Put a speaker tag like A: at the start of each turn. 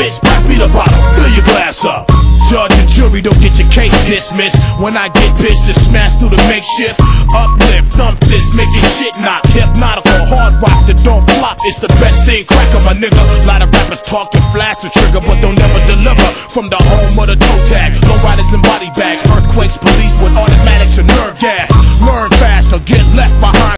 A: bitch, pass me the bottle, fill your glass up. Judge and jury don't get your case dismissed. When I get pissed, just smash through the makeshift. Uplift, thump this, make your shit knock. Hypnotical, hard rock that don't flop. It's the best thing, crack my nigga. lot of rappers talk to flash the trigger, but don't never deliver. From the home of the toe tag, don't ride.